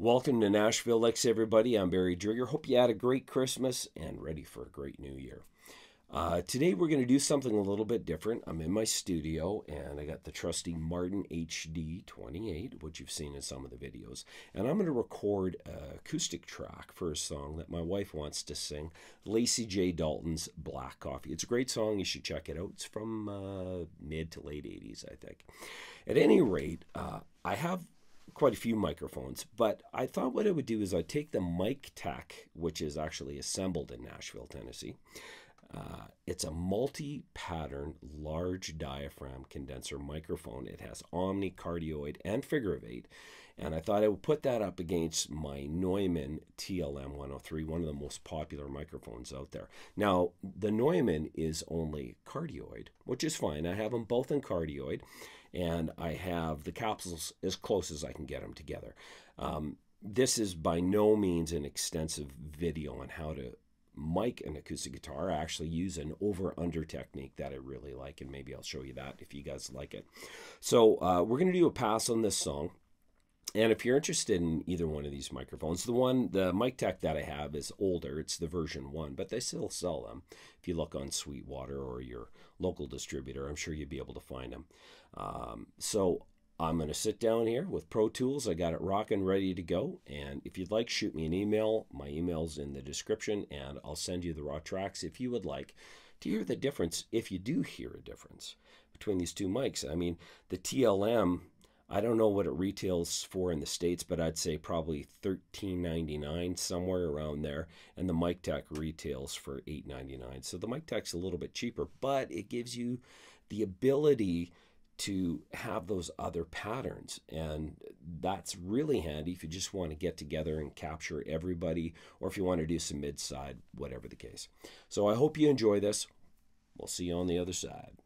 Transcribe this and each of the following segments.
Welcome to Nashville Licks, everybody. I'm Barry Drigger. Hope you had a great Christmas and ready for a great new year. Uh, today we're going to do something a little bit different. I'm in my studio and I got the trusty Martin HD 28, which you've seen in some of the videos. And I'm going to record an acoustic track for a song that my wife wants to sing, Lacy J. Dalton's Black Coffee. It's a great song. You should check it out. It's from uh, mid to late 80s, I think. At any rate, uh, I have quite a few microphones, but I thought what I would do is I'd take the MikTek, which is actually assembled in Nashville, Tennessee. Uh, it's a multi-pattern large diaphragm condenser microphone. It has omni, cardioid, and figure of eight. And I thought I would put that up against my Neumann TLM 103, one of the most popular microphones out there. Now, the Neumann is only cardioid, which is fine. I have them both in cardioid and I have the capsules as close as I can get them together. Um, this is by no means an extensive video on how to mic an acoustic guitar. I actually use an over under technique that I really like, and maybe I'll show you that if you guys like it. So, uh, we're going to do a pass on this song. And if you're interested in either one of these microphones, the one, the MikTek that I have is older. It's the version one, but they still sell them. If you look on Sweetwater or your local distributor, I'm sure you'd be able to find them. Um, so I'm going to sit down here with Pro Tools. I got it rocking, ready to go. And if you'd like, shoot me an email. My email's in the description, and I'll send you the raw tracks if you would like to hear the difference, if you do hear a difference between these two mics. I mean, the TLM I don't know what it retails for in the states, but I'd say probably $13.99 somewhere around there, and the MikTek retails for $8.99. So the MikTek's a little bit cheaper, but it gives you the ability to have those other patterns, and that's really handy if you just want to get together and capture everybody, or if you want to do some mid side, whatever the case. So I hope you enjoy this. We'll see you on the other side.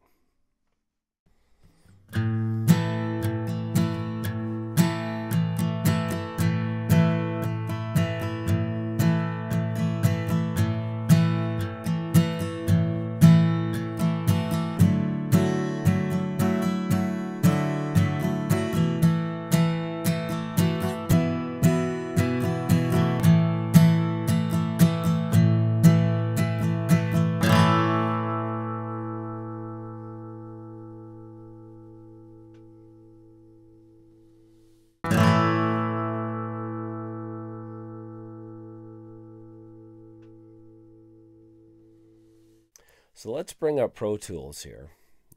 So let's bring up Pro Tools here.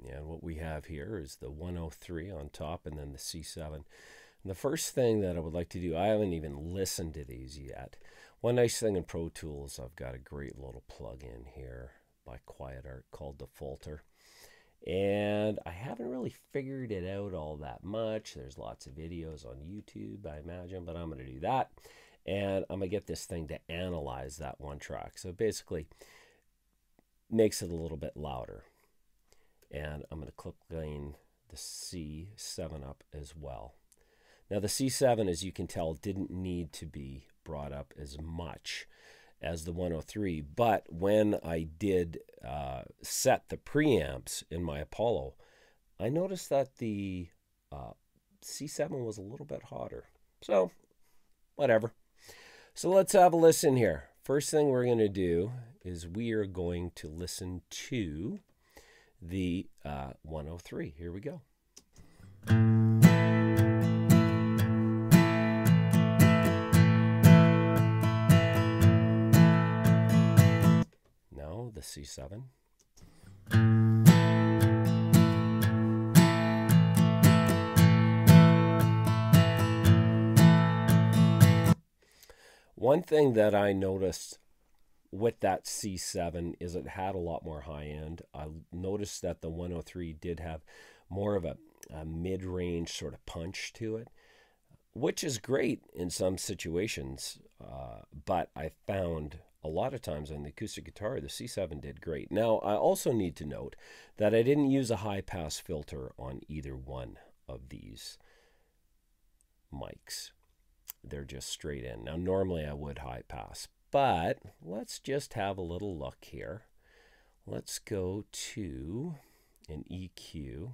And what we have here is the 103 on top and then the C7. And the first thing that I would like to do, I haven't even listened to these yet. One nice thing in Pro Tools, I've got a great little plug-in here by Quiet Art called Defaulter. And I haven't really figured it out all that much. There's lots of videos on YouTube, I imagine, but I'm going to do that. And I'm going to get this thing to analyze that one track. So basically, makes it a little bit louder. And I'm going to click gain the C7 up as well. Now the C7, as you can tell, didn't need to be brought up as much as the 103. But when I did uh, set the preamps in my Apollo, I noticed that the uh, C7 was a little bit hotter. So, whatever. So let's have a listen here. First thing we're going to do is we are going to listen to the uh, 103. Here we go. Now the C7. One thing that I noticed with that C7 is it had a lot more high end. I noticed that the 103 did have more of a, a mid range sort of punch to it, which is great in some situations. Uh, but I found a lot of times on the acoustic guitar, the C7 did great. Now, I also need to note that I didn't use a high pass filter on either one of these mics. They're just straight in. Now, normally I would high pass, but let's just have a little look here. Let's go to an EQ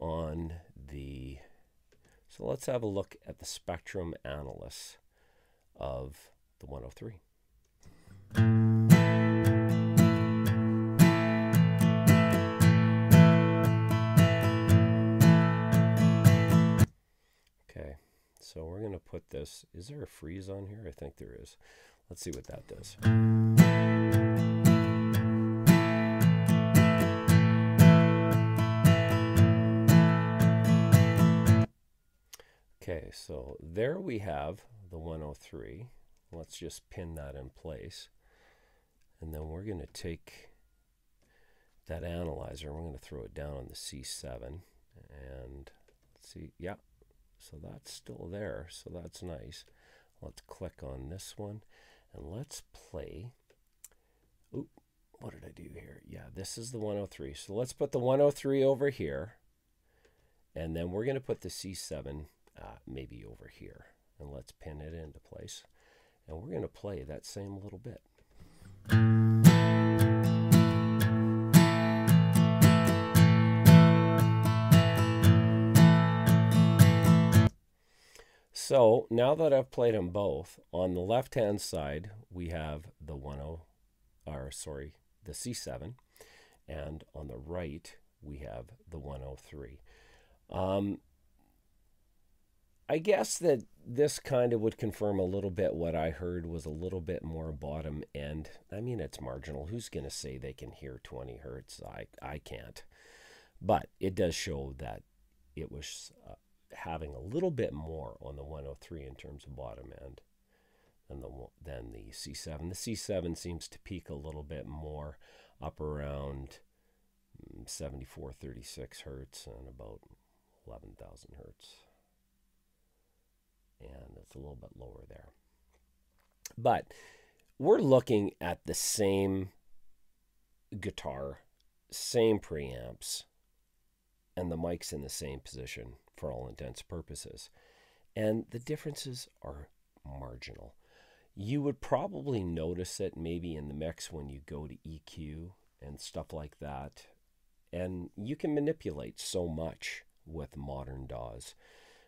on the So let's have a look at the spectrum analysis of the 103. So we're going to put this. Is there a freeze on here? I think there is. Let's see what that does. Okay, so there we have the 103. Let's just pin that in place. And then we're going to take that analyzer, we're going to throw it down on the C7. And let's see, yeah, so that's still there. So that's nice. Let's click on this one and let's play. Oop, what did I do here? Yeah, this is the 103. So let's put the 103 over here. And then we're going to put the C7 uh, maybe over here. And let's pin it into place. And we're going to play that same little bit. So now that I've played them both, on the left hand side we have the 10, or sorry, the C7, and on the right we have the 103. Um, I guess that this kind of would confirm a little bit what I heard was a little bit more bottom end. I mean, it's marginal. Who's going to say they can hear 20 hertz? I, I can't. But it does show that it was uh, having a little bit more on the 103 in terms of bottom end than the than the C7. The C7 seems to peak a little bit more up around mm, 7436 hertz and about 11,000 hertz. And it's a little bit lower there. But we're looking at the same guitar, same preamps, and the mic's in the same position for all intents purposes. And the differences are marginal. You would probably notice it maybe in the mix when you go to EQ and stuff like that. And you can manipulate so much with modern DAWs,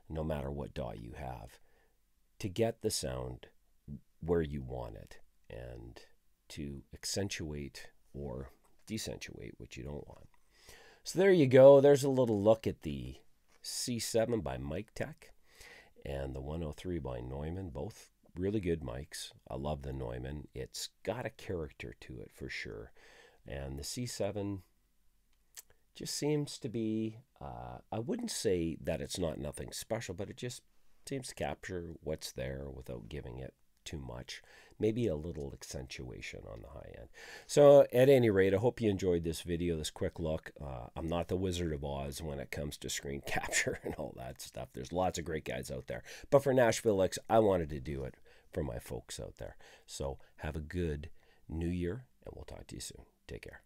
no matter what DAW you have, to get the sound where you want it and to accentuate or decentuate what you don't want. So there you go. There's a little look at the C7 by MikTek and the 103 by Neumann, both really good mics. I love the Neumann. It's got a character to it for sure. And the C7 just seems to be, uh, I wouldn't say that it's not nothing special, but it just seems to capture what's there without giving it too much. Maybe a little accentuation on the high end. So, at any rate, I hope you enjoyed this video, this quick look. Uh, I'm not the Wizard of Oz when it comes to screen capture and all that stuff. There's lots of great guys out there. But for Nashville Licks, I wanted to do it for my folks out there. So, have a good new year, and we'll talk to you soon. Take care.